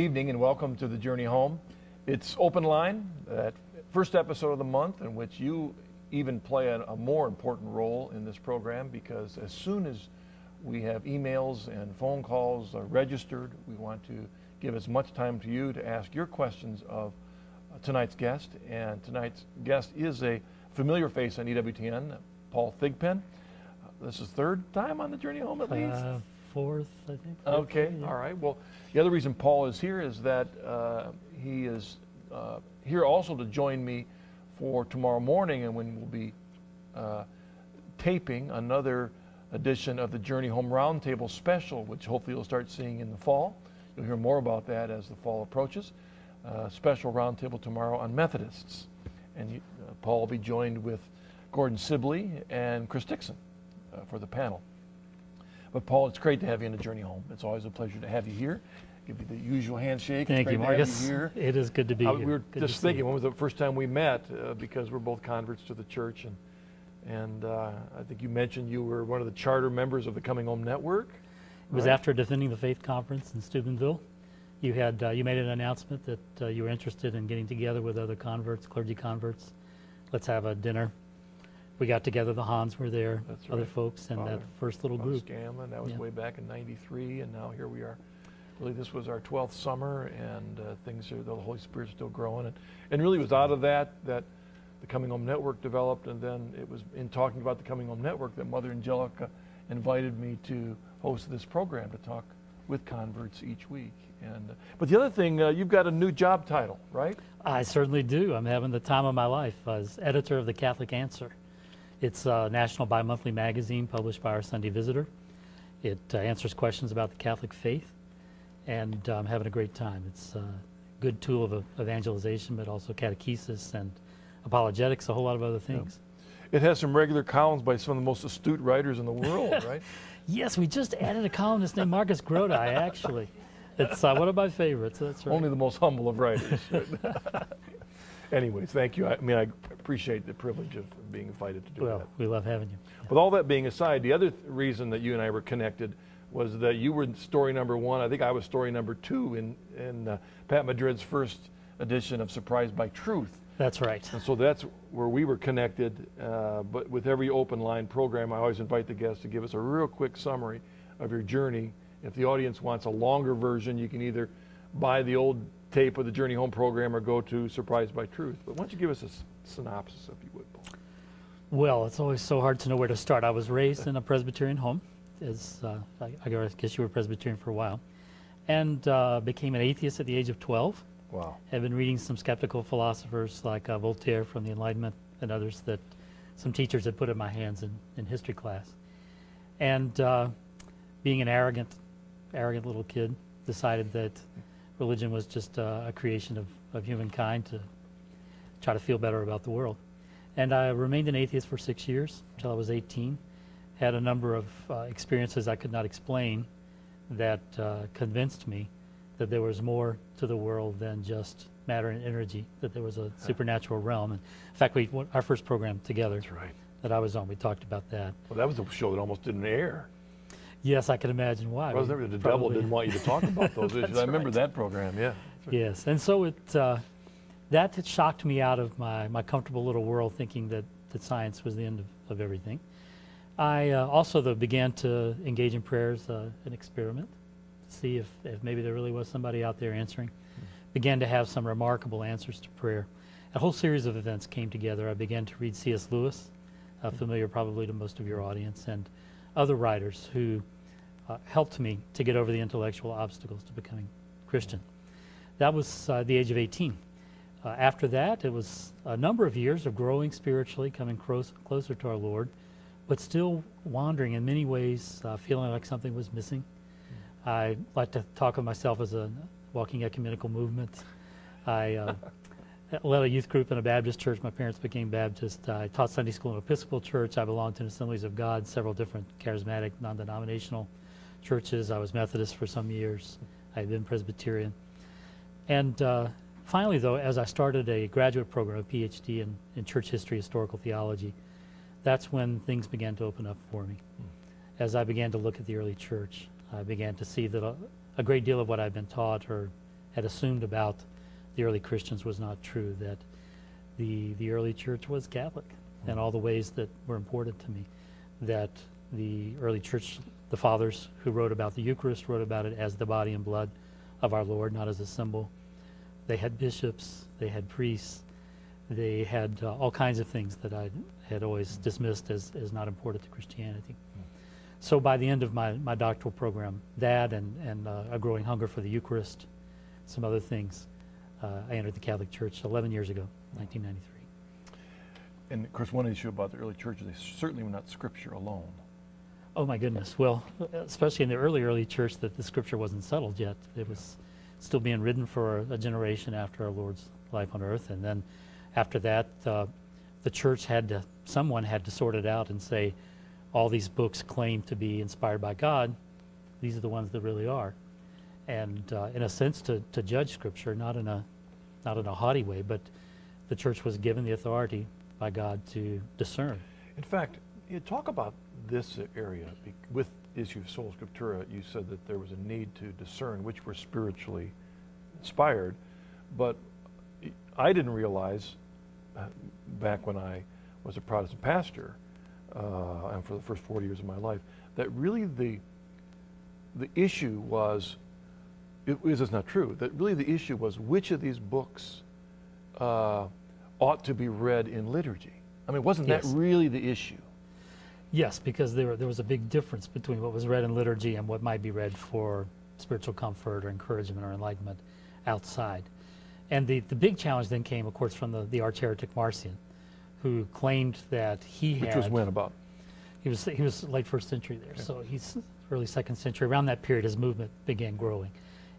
evening and welcome to the Journey Home. It's open line, that first episode of the month in which you even play a, a, more important role in this program because as soon as we have emails and phone calls uh, registered, we want to give as much time to you to ask your questions of uh, tonight's guest. And tonight's guest is a familiar face on EWTN, Paul Thigpen. Uh, this is third time on the Journey Home at least? Uh, fourth, I think. Okay, yeah. all right. Well, the other reason Paul is here is that uh, he is uh, here also to join me for tomorrow morning, and when we'll be uh, taping another edition of the Journey Home Roundtable special, which hopefully you'll start seeing in the fall. You'll hear more about that as the fall approaches. Uh, special roundtable tomorrow on Methodists, and you, uh, Paul will be joined with Gordon Sibley and Chris Dixon uh, for the panel. But Paul, it's great to have you in the journey home. It's always a pleasure to have you here. Give you the usual handshake. Thank you, Marcus. You it is good to be uh, here. We were good just thinking, when was the first time we met? Uh, because we're both converts to the church, and and uh, I think you mentioned you were one of the charter members of the Coming Home Network. It was right? after defending the faith conference in Steubenville. You had uh, you made an announcement that uh, you were interested in getting together with other converts, clergy converts. Let's have a dinner we got together. The Hahns were there, That's other folks, and Father, that first little Father group. Scanlan, that was yeah. way back in '93, and now here we are. Really, this was our 12th summer, and uh, things are the Holy Spirit's still growing, and and really was out of that that the Coming Home Network developed, and then it was in talking about the Coming Home Network that Mother Angelica invited me to host this program to talk with converts each week. And uh, but the other thing, uh, you've got a new job title, right? I certainly do. I'm having the time of my life as editor of the Catholic Answer. It's a national bi-monthly magazine published by our Sunday Visitor. It uh, answers questions about the Catholic faith, and I'm um, having a great time. It's a good tool of evangelization, but also catechesis and apologetics, a whole lot of other things. Yeah. It has some regular columns by some of the most astute writers in the world, right? yes, we just added a columnist named Marcus Grodi, actually. It's uh, one of my favorites. That's right. Only the most humble of writers. anyways, thank you. I, I, mean, I appreciate the privilege of being invited to do well, that. we love having you. With all that being aside, the other th reason that you and I were connected was that you were story number one. I think I was story number two in, in uh, Pat Madrid's first edition of Surprised by Truth. That's right. And so that's where we were connected. Uh, but with every open line program, I always invite the guests to give us a real quick summary of your journey. If the audience wants a longer version, you can either buy the old tape of the Journey Home program or go to Surprised by Truth. But why don't you give us a synopsis, if you would, Paul? Well, it's always so hard to know where to start. I was raised in a Presbyterian home. As, uh, I, I, guess you were Presbyterian for a while. And uh, became an atheist at the age of 12. Wow. I've been reading some skeptical philosophers like uh, Voltaire from the Enlightenment and others that some teachers had put in my hands in, in history class. And uh, being an arrogant, arrogant little kid, decided that religion was just uh, a creation of, of humankind to try to feel better about the world. And I remained an atheist for six years until I was 18. Had a number of uh, experiences I could not explain that uh, convinced me that there was more to the world than just matter and energy, that there was a supernatural realm. And in fact, we our first program together right. that I was on, we talked about that. Well, that was a show that almost didn't air. Yes, I can imagine why. Well, the devil didn't want you to talk about those issues. I remember right. that program, yeah. Right. Yes, and so it uh, that shocked me out of my, my comfortable little world thinking that, that science was the end of, of everything. I uh, also though began to engage in prayers, uh, an experiment to see if, if maybe there really was somebody out there answering. Mm. Began to have some remarkable answers to prayer. A whole series of events came together. I began to read C.S. Lewis, uh, familiar probably to most of your audience, and other writers who uh, helped me to get over the intellectual obstacles to becoming Christian. That was uh, the age of 18. Uh, after that, it was a number of years of growing spiritually, coming close, closer to our Lord, but still wandering in many ways, uh, feeling like something was missing. Mm. I like to talk of myself as a walking ecumenical movement. I uh, led a youth group in a Baptist church. My parents became Baptist. I taught Sunday school in an Episcopal church. I belonged to Assemblies of God, several different charismatic, non-denominational churches. I was Methodist for some years. I had been Presbyterian. And uh, finally, though, as I started a graduate program, a PhD in, in church history, historical theology, that's when things began to open up for me. Mm. As I began to look at the early church, I began to see that a, a great deal of what I'd been taught or had assumed about the early Christians was not true, that the, the early church was Catholic in all the ways that were important to me, that the early church, the fathers who wrote about the Eucharist wrote about it as the body and blood of our Lord, not as a symbol. They had bishops, they had priests, they had uh, all kinds of things that I had always dismissed as, as not important to Christianity. So by the end of my, my doctoral program, that and, and uh, a growing hunger for the Eucharist, some other things, uh, I entered the Catholic Church 11 years ago, 1993. And of course, one issue about the early church is they certainly were not scripture alone. Oh my goodness! Well, especially in the early early church, that the scripture wasn't settled yet. It was still being written for a generation after our Lord's life on earth, and then after that, uh, the church had to someone had to sort it out and say, all these books claim to be inspired by God. These are the ones that really are, and uh, in a sense, to, to judge scripture, not in a not in a haughty way, but the church was given the authority by God to discern. In fact, you talk about this area with issue of sola scriptura. You said that there was a need to discern which were spiritually inspired, but I didn't realize uh, back when I was a Protestant pastor, uh, and for the first 40 years of my life, that really the the issue was, it is not true, that really the issue was which of these books uh, ought to be read in liturgy. I mean, wasn't yes. that really the issue? Yes, because there, there was a big difference between what was read in liturgy and what might be read for spiritual comfort or encouragement or enlightenment outside. And the, the big challenge then came, of course, from the, the arch heretic Marcion, who claimed that he Which had. Which was when about? He was, he was late first century there, okay. so he's early second century. Around that period, his movement began growing.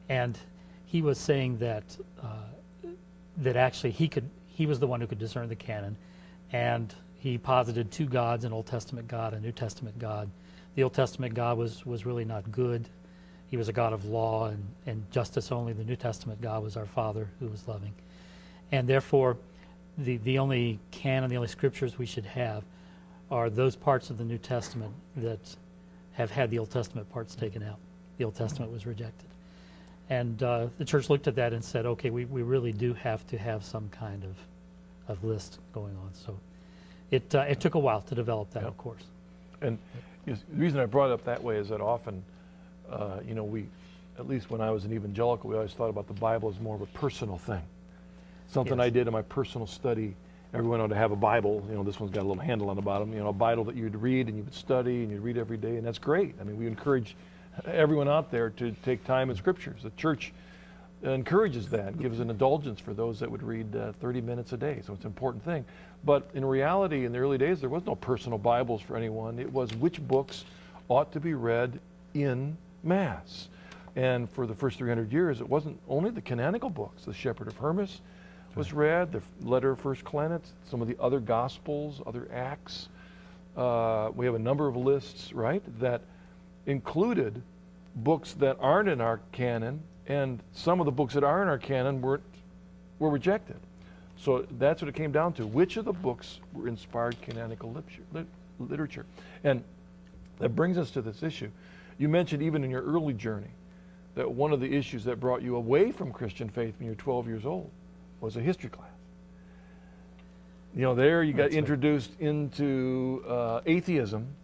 And he was saying that, uh, that actually he could he was the one who could discern the canon, and he posited two gods: an Old Testament God, a New Testament God. The Old Testament God was was really not good; he was a God of law and, and justice only. The New Testament God was our Father, who was loving, and therefore, the the only canon, the only scriptures we should have, are those parts of the New Testament that have had the Old Testament parts taken out. The Old Testament was rejected. And uh, the church looked at that and said, okay, we, we really do have to have some kind of, of list going on. So it, uh, it took a while to develop that, of course. And the reason I brought it up that way is that often, uh, you know, we, at least when I was an evangelical, we always thought about the Bible as more of a personal thing. Something yes. I did in my personal study. Everyone ought to have a Bible. You know, this one's got a little handle on the bottom. You know, a Bible that you'd read and you would study and you'd read every day, and that's great. I mean, we encourage everyone out there to take time in scriptures. The church encourages that, gives an indulgence for those that would read uh, 30 minutes a day. So it's an important thing. But in reality, in the early days, there was no personal Bibles for anyone. It was which books ought to be read in Mass. And for the first 300 years, it wasn't only the canonical books. The Shepherd of Hermas was read, the letter of First Clement, some of the other Gospels, other Acts. Uh, we have a number of lists, right, that included books that aren't in our canon, and some of the books that are in our canon were, were rejected. So that's what it came down to. Which of the books were inspired canonical literature? And that brings us to this issue. You mentioned even in your early journey that one of the issues that brought you away from Christian faith when you were 12 years old was a history class. You know, there you got That's introduced right. into uh, atheism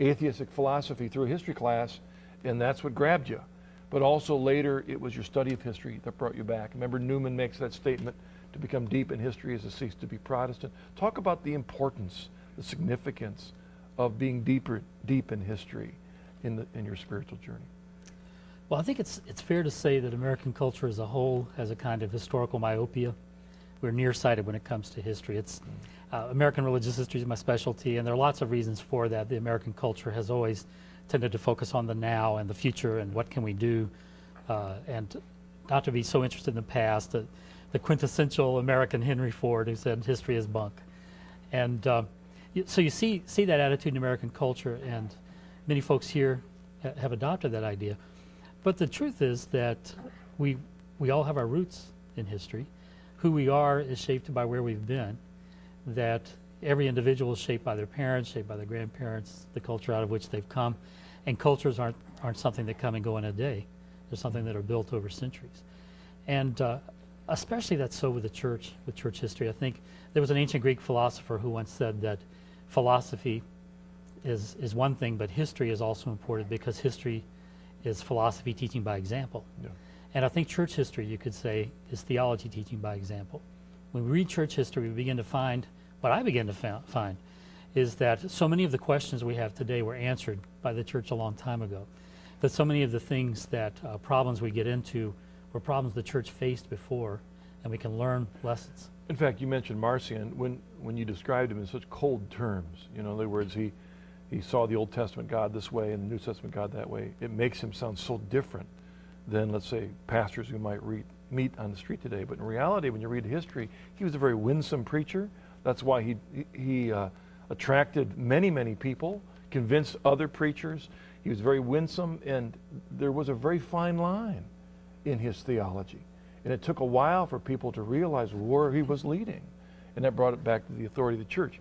atheistic philosophy through a history class, and that's what grabbed you. But also later, it was your study of history that brought you back. Remember, Newman makes that statement to become deep in history is to cease to be Protestant. Talk about the importance, the significance of being deeper, deep in history in, the, in your spiritual journey. Well, I think it's, it's fair to say that American culture as a whole has a kind of historical myopia. We're nearsighted when it comes to history. It's, mm. Uh, American religious history is my specialty, and there are lots of reasons for that. The American culture has always tended to focus on the now and the future and what can we do, uh, and not to be so interested in the past. The, the, quintessential American Henry Ford who said history is bunk, and uh, so you see see that attitude in American culture, and many folks here ha have adopted that idea. But the truth is that we we all have our roots in history. Who we are is shaped by where we've been that every individual is shaped by their parents, shaped by their grandparents, the culture out of which they've come. And cultures aren't, aren't something that come and go in a day. They're something that are built over centuries. And uh, especially that's so with the church, with church history. I think there was an ancient Greek philosopher who once said that philosophy is, is one thing, but history is also important because history is philosophy teaching by example. Yeah. And I think church history, you could say, is theology teaching by example. When we read church history, we begin to find what I begin to find is that so many of the questions we have today were answered by the church a long time ago. That so many of the things that uh, problems we get into were problems the church faced before, and we can learn lessons. In fact, you mentioned Marcion when, when you described him in such cold terms. You know, in other words, he, he saw the Old Testament God this way and the New Testament God that way. It makes him sound so different than, let's say, pastors who might meet on the street today. But in reality, when you read history, he was a very winsome preacher. That's why he, he uh, attracted many, many people, convinced other preachers. He was very winsome, and there was a very fine line in his theology. And it took a while for people to realize where he was leading. And that brought it back to the authority of the church.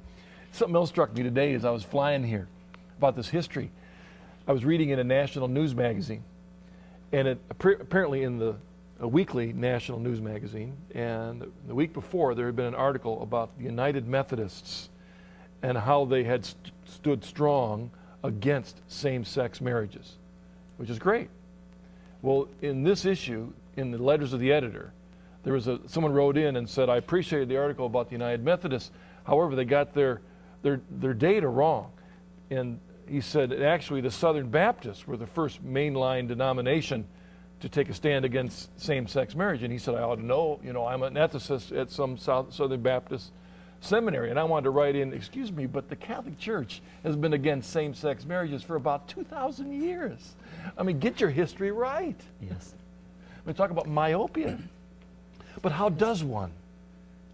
Something else struck me today as I was flying here about this history. I was reading in a national news magazine, and it apparently in the a weekly national news magazine. And the week before, there had been an article about the United Methodists and how they had st- stood strong against same sex marriages, which is great. Well, in this issue, in the letters of the editor, there was a someone wrote in and said, "I appreciated the article about the United Methodists. However, they got their their their data wrong." And he said, actually, the Southern Baptists were the first mainline denomination to take a stand against same-sex marriage. And he said, I ought to know. You know, I'm an ethicist at some South, Southern Baptist seminary, and I wanted to write in, excuse me, but the Catholic Church has been against same-sex marriages for about 2,000 years. I mean, get your history right. Yes. I mean, talk about myopia. But how does one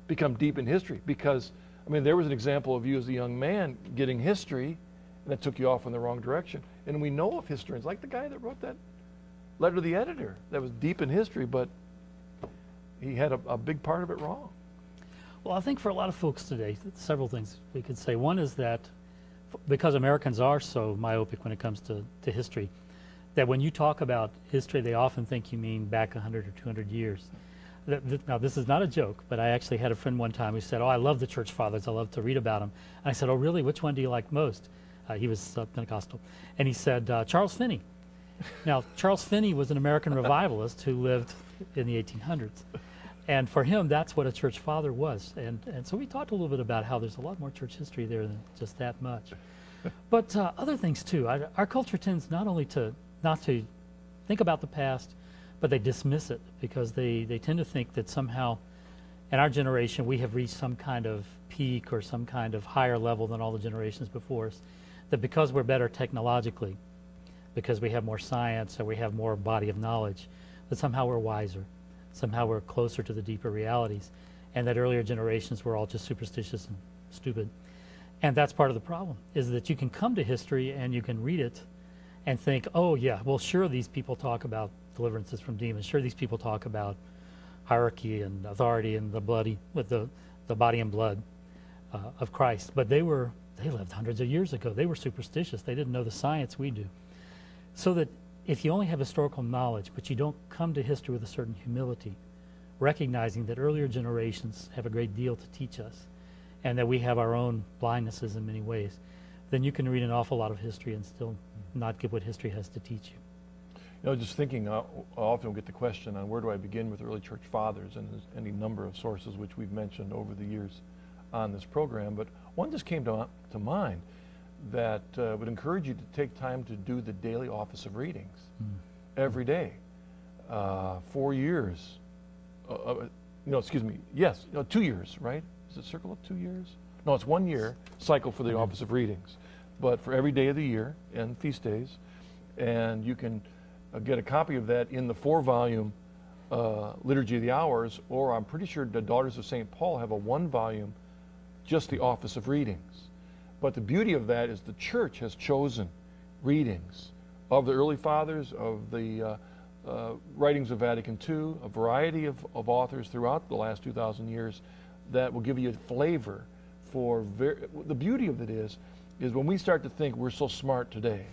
become deep in history? Because, I mean, there was an example of you as a young man getting history, and that took you off in the wrong direction. And we know of historians, like the guy that wrote that letter to the editor, that was deep in history, but he had a, a big part of it wrong. Well, I think for a lot of folks today, several things we could say. One is that because Americans are so myopic when it comes to, to history, that when you talk about history, they often think you mean back 100 or 200 years. Now, this is not a joke, but I actually had a friend one time who said, Oh, I love the church fathers. I love to read about them. And I said, Oh, really? Which one do you like most? Uh, he was uh, Pentecostal. And he said, uh, Charles Finney. Now, Charles Finney was an American revivalist who lived in the 1800s. And for him, that's what a church father was. And, and so we talked a little bit about how there's a lot more church history there than just that much. But uh, other things too. I, our culture tends not only to not to think about the past, but they dismiss it because they, they tend to think that somehow in our generation we have reached some kind of peak or some kind of higher level than all the generations before us. That because we're better technologically, because we have more science or we have more body of knowledge, that somehow we're wiser, somehow we're closer to the deeper realities, and that earlier generations were all just superstitious and stupid. And that's part of the problem, is that you can come to history and you can read it and think, oh, yeah, well, sure, these people talk about deliverances from demons. Sure, these people talk about hierarchy and authority and the bloody, with the, the body and blood uh, of Christ. But they were, they lived hundreds of years ago. They were superstitious. They didn't know the science we do. So that if you only have historical knowledge, but you don't come to history with a certain humility, recognizing that earlier generations have a great deal to teach us, and that we have our own blindnesses in many ways, then you can read an awful lot of history and still not get what history has to teach you. You know, just thinking, I often get the question on where do I begin with early church fathers, and there's any number of sources which we've mentioned over the years on this program, but one just came to, to mind that uh, would encourage you to take time to do the daily office of readings mm. every day. Uh, four years, uh, uh no, excuse me, yes, no, two years, right? Is it a circle of two years? No, it's one year cycle for the mm-hmm. office of readings but for every day of the year and feast days. And you can uh, get a copy of that in the four volume uh, Liturgy of the Hours, or I'm pretty sure the Daughters of St. Paul have a one volume, just the Office of Readings. But the beauty of that is the church has chosen readings of the early fathers, of the uh, uh, writings of Vatican II, a variety of, of authors throughout the last 2,000 years that will give you a flavor for the beauty of it is is when we start to think we're so smart today,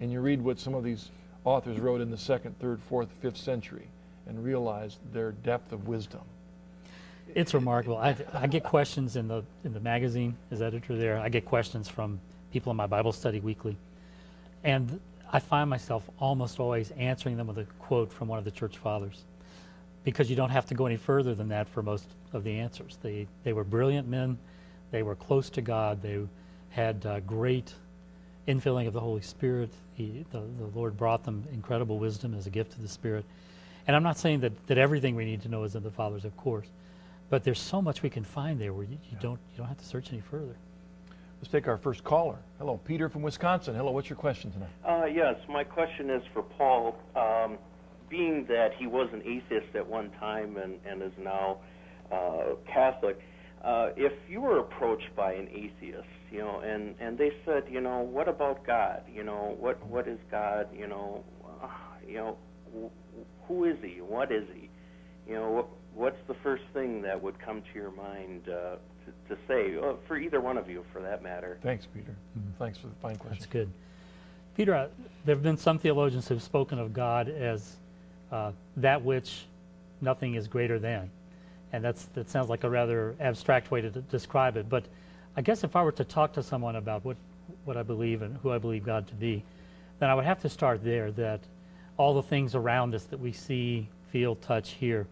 and you read what some of these authors wrote in the second, third, fourth, fifth century, and realize their depth of wisdom. It's remarkable. I, I get questions in the in the magazine as editor there. I get questions from people in my Bible study weekly, and I find myself almost always answering them with a quote from one of the church fathers, because you don't have to go any further than that for most of the answers. They they were brilliant men, they were close to God, they had uh, great infilling of the Holy Spirit. He, the, the Lord brought them incredible wisdom as a gift of the Spirit. And I'm not saying that, that everything we need to know is in the Fathers, of course. But there's so much we can find there where you, you yeah. don't you don't have to search any further. Let's take our first caller. Hello, Peter from Wisconsin. Hello, what's your question tonight? Uh, yes, my question is for Paul. Um, being that he was an atheist at one time and, and is now uh, Catholic, uh, if you were approached by an atheist, you know, and, and they said, you know, what about God? You know, what what is God? You know, uh, you know, who is he? What is he? You know, what, what's the first thing that would come to your mind uh, to, to, say uh, for either one of you, for that matter? Thanks, Peter. Mm-hmm. Thanks for the fine question. That's good, Peter. Uh, there have been some theologians who have spoken of God as uh, that which nothing is greater than, and that's that sounds like a rather abstract way to d- describe it. But I guess if I were to talk to someone about what what I believe and who I believe God to be, then I would have to start there. That all the things around us that we see, feel, touch, hear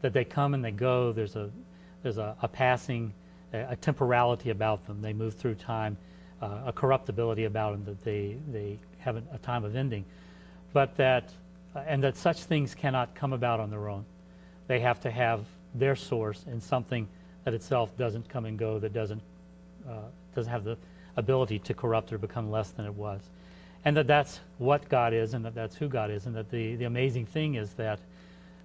that they come and they go. There's a there's a, a passing, a, a, temporality about them. They move through time, uh, a corruptibility about them that they they have a, time of ending, but that uh, and that such things cannot come about on their own. They have to have their source in something that itself doesn't come and go, that doesn't uh, doesn't have the ability to corrupt or become less than it was, and that that's what God is, and that that's who God is, and that the the amazing thing is that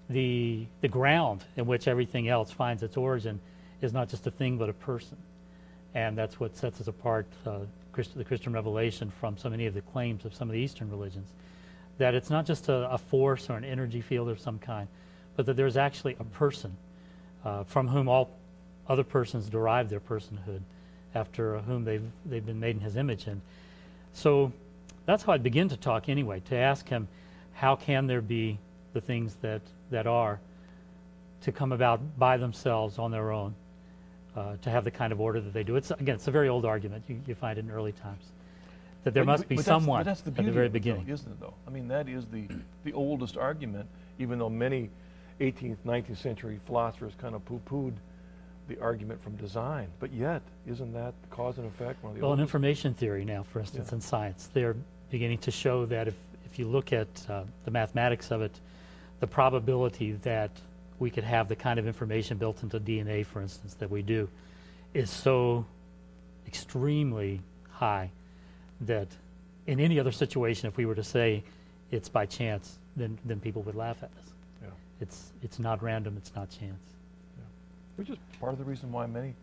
the, the ground in which everything else finds its origin is not just a thing but a person. And that's what sets us apart, uh, Christ, the Christian revelation, from so many of the claims of some of the Eastern religions. That it's not just a, a force or an energy field of some kind, but that there's actually a person uh, from whom all other persons derive their personhood, after whom they've, they've been made in his image. And so that's how I begin to talk anyway, to ask him, how can there be the things that, that are to come about by themselves on their own, uh, to have the kind of order that they do. It's again, it's a very old argument you, you find in early times that there but, must be someone that's, that's the at the very beginning, though, isn't it? Though I mean, that is the the oldest argument, even though many 18th, 19th century philosophers kind of poo-pooed the argument from design. But yet, isn't that cause and effect? One of the well, oldest? in information theory now, for instance, yeah. in science, they're beginning to show that if if you look at uh, the mathematics of it, the probability that we could have the kind of information built into DNA, for instance, that we do, is so extremely high that in any other situation, if we were to say it's by chance, then, then people would laugh at us. Yeah. It's, it's not random, it's not chance. Yeah. Which is part of the reason why many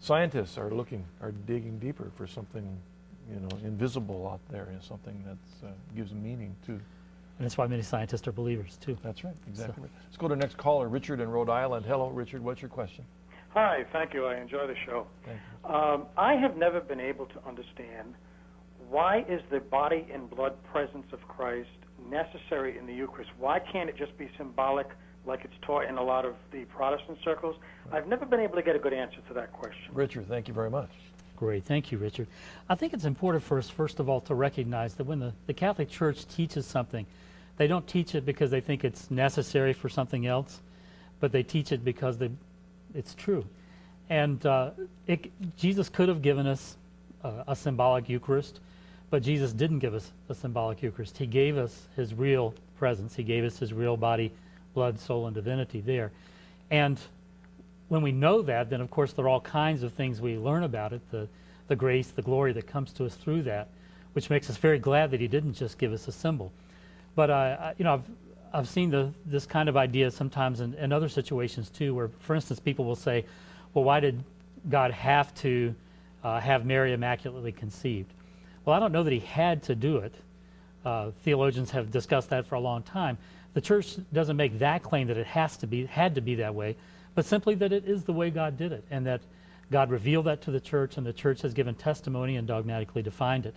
scientists are looking, are digging deeper for something, you know, invisible out there, know, something that uh, gives meaning to and that's why many scientists are believers, too. That's right, exactly so. right. Let's go to the next caller, Richard in Rhode Island. Hello, Richard. What's your question? Hi, thank you. I enjoy the show. Thank you. Um, I have never been able to understand why is the body and blood presence of Christ necessary in the Eucharist? Why can't it just be symbolic like it's taught in a lot of the Protestant circles? Right. I've never been able to get a good answer to that question. Richard, thank you very much. Great. Thank you, Richard. I think it's important for us, first of all, to recognize that when the, the Catholic Church teaches something, they don't teach it because they think it's necessary for something else, but they teach it because they, it's true. And uh, it, Jesus could have given us uh, a symbolic Eucharist, but Jesus didn't give us a symbolic Eucharist. He gave us his real presence. He gave us his real body, blood, soul, and divinity there. And when we know that, then of course there are all kinds of things we learn about it, the, the grace, the glory that comes to us through that, which makes us very glad that he didn't just give us a symbol. But uh, you know, I've I've seen the, this kind of idea sometimes in, in other situations too, where, for instance, people will say, "Well, why did God have to uh, have Mary immaculately conceived?" Well, I don't know that He had to do it. Uh, theologians have discussed that for a long time. The church doesn't make that claim that it has to be had to be that way, but simply that it is the way God did it, and that God revealed that to the church, and the church has given testimony and dogmatically defined it.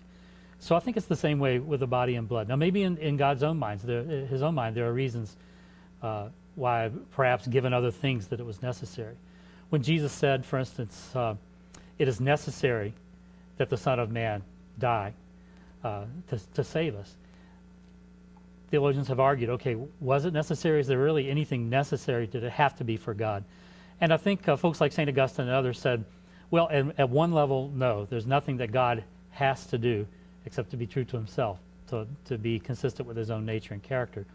So I think it's the same way with the body and blood. Now, maybe in, in God's own minds, there, his own mind, there are reasons uh, why perhaps given other things that it was necessary. When Jesus said, for instance, uh, it is necessary that the Son of Man die uh, to, to save us. Theologians have argued, okay, was it necessary? Is there really anything necessary? Did it have to be for God? And I think uh, folks like St. Augustine and others said, well, at, at one level, no, there's nothing that God has to do except to be true to himself, to, to be consistent with his own nature and character.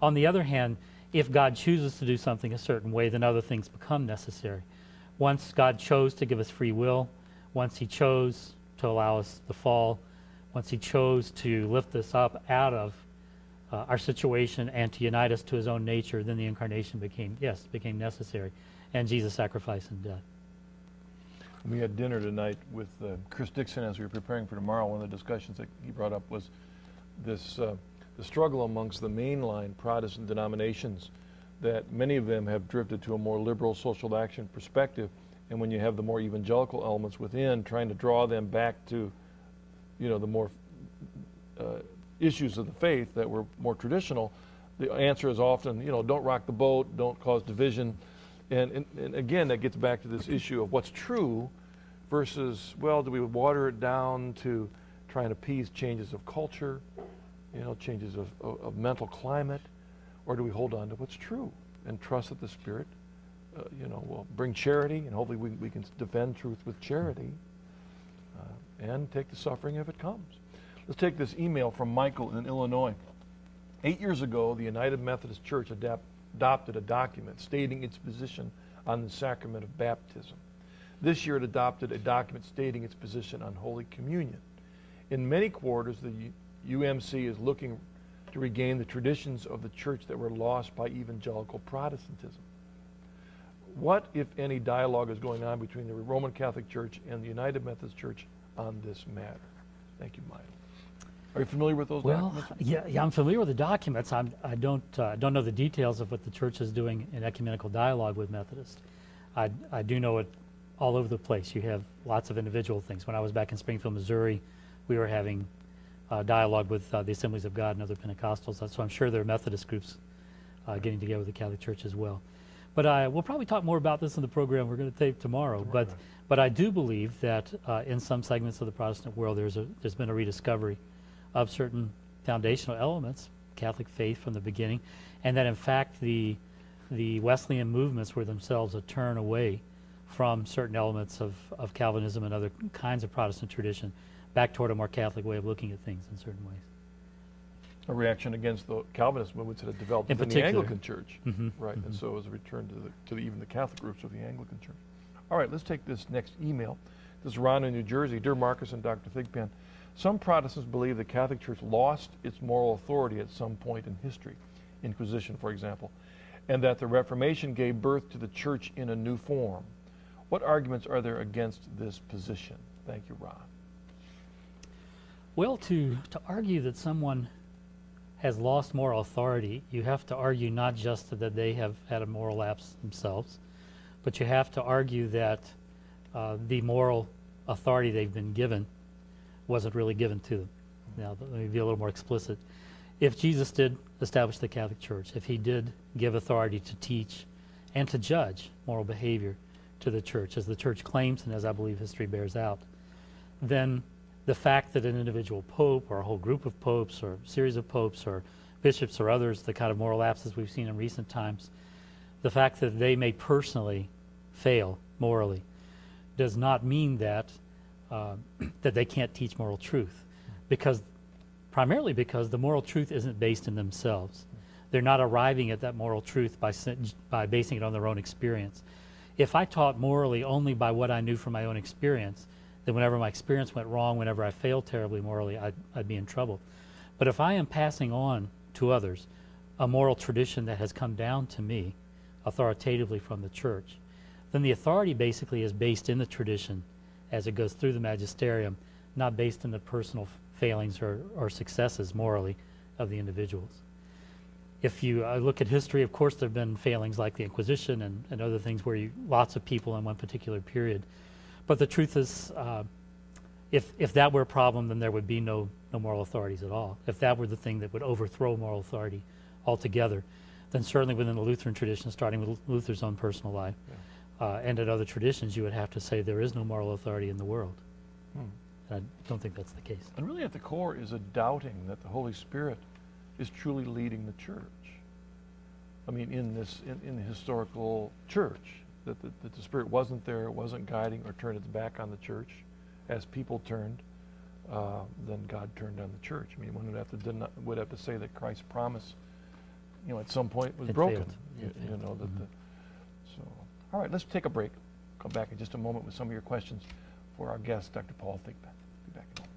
On the other hand, if God chooses to do something a certain way, then other things become necessary. Once God chose to give us free will, once he chose to allow us to fall, once he chose to lift us up out of uh, our situation and to unite us to his own nature, then the incarnation became, yes, became necessary, and Jesus' sacrifice and death. We had dinner tonight with uh, Chris Dixon as we were preparing for tomorrow. One of the discussions that he brought up was this uh, the struggle amongst the mainline Protestant denominations that many of them have drifted to a more liberal social action perspective. And when you have the more evangelical elements within, trying to draw them back to, you know, the more uh, issues of the faith that were more traditional, the answer is often, you know, don't rock the boat, don't cause division. And, and, and again, that gets back to this issue of what's true versus, well, do we water it down to try and appease changes of culture, you know, changes of, of, of mental climate, or do we hold on to what's true and trust that the Spirit, uh, you know, will bring charity, and hopefully we, we can defend truth with charity uh, and take the suffering if it comes. Let's take this email from Michael in Illinois. Eight years ago, the United Methodist Church adapt, adopted a document stating its position on the sacrament of baptism. This year, it adopted a document stating its position on Holy Communion. In many quarters, the UMC is looking to regain the traditions of the church that were lost by evangelical Protestantism. What, if any, dialogue is going on between the Roman Catholic Church and the United Methodist Church on this matter? Thank you, Mike. Are you familiar with those well, documents? yeah, yeah, I'm familiar with the documents. I'm, I don't, uh, don't know the details of what the church is doing in ecumenical dialogue with Methodists. I, I do know it all over the place. You have lots of individual things. When I was back in Springfield, Missouri, we were having uh, dialogue with uh, the Assemblies of God and other Pentecostals. So I'm sure there are Methodist groups uh, getting together with the Catholic Church as well. But I, we'll probably talk more about this in the program we're going to tape tomorrow. tomorrow. But, but I do believe that uh, in some segments of the Protestant world, there's, a, there's been a rediscovery of certain foundational elements, Catholic faith from the beginning, and that in fact the, the Wesleyan movements were themselves a turn away from certain elements of, of Calvinism and other kinds of Protestant tradition back toward a more Catholic way of looking at things in certain ways. A reaction against the Calvinist movements that had developed in, in the Anglican Church, mm-hmm. right? Mm-hmm. And so it was a return to the to the, even the Catholic groups of the Anglican Church. All right, let's take this next email. This is Ron in New Jersey. Dear Marcus and Dr. Thigpen, some Protestants believe the Catholic Church lost its moral authority at some point in history, Inquisition, for example, and that the Reformation gave birth to the Church in a new form. What arguments are there against this position? Thank you, Ron. Well, to, to argue that someone has lost moral authority, you have to argue not just that they have had a moral lapse themselves, but you have to argue that uh, the moral authority they've been given wasn't really given to them. Now, let me be a little more explicit. If Jesus did establish the Catholic Church, if he did give authority to teach and to judge moral behavior to the church, as the church claims and as I believe history bears out, then the fact that an individual pope or a whole group of popes or series of popes or bishops or others, the kind of moral lapses we've seen in recent times, the fact that they may personally fail morally does not mean that uh, that they can't teach moral truth, because primarily because the moral truth isn't based in themselves. They're not arriving at that moral truth by by basing it on their own experience. If I taught morally only by what I knew from my own experience, then whenever my experience went wrong, whenever I failed terribly morally, I'd, I'd be in trouble. But if I am passing on to others a moral tradition that has come down to me authoritatively from the church, then the authority basically is based in the tradition as it goes through the magisterium, not based in the personal failings or, or successes morally of the individuals. If you uh, look at history, of course, there have been failings like the Inquisition and, and other things where you, lots of people in one particular period but the truth is, uh, if, if that were a problem, then there would be no, no moral authorities at all. If that were the thing that would overthrow moral authority altogether, then certainly within the Lutheran tradition, starting with Luther's own personal life, yeah. uh, and at other traditions, you would have to say there is no moral authority in the world. Hmm. I don't think that's the case. And really, at the core, is a doubting that the Holy Spirit is truly leading the church. I mean, in this, in, in the historical church, that the, that the Spirit wasn't there, it wasn't guiding or turned its back on the church. As people turned, uh, then God turned on the church. I mean, one would have to deny, would have to say that Christ's promise, you know, at some point was it broken. You, you, know that. Mm-hmm. The, so, all right, let's take a break. Come back in just a moment with some of your questions for our guest, Dr. Paul Thigpen. Be back in a moment.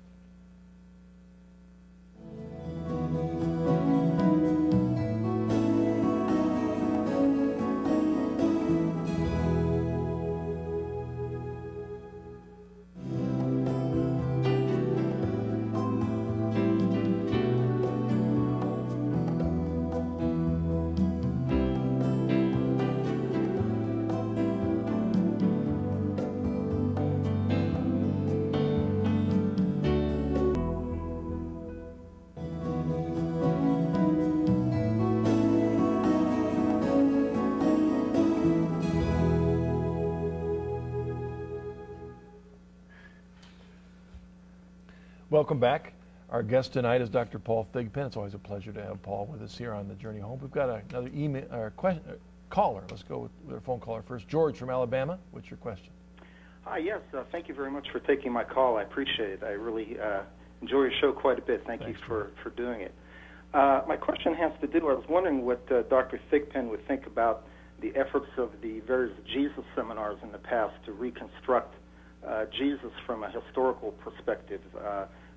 Welcome back. Our guest tonight is Dr. Paul Thigpen. It's always a pleasure to have Paul with us here on the journey home. We've got another email or question, uh, caller. Let's go with, our phone caller first. George from Alabama. What's your question? Hi. Yes. Uh, thank you very much for taking my call. I appreciate it. I really uh, enjoy your show quite a bit. Thank Thanks, you for for doing it. Uh, my question has to do. I was wondering what uh, Dr. Thigpen would think about the efforts of the various Jesus seminars in the past to reconstruct uh, Jesus from a historical perspective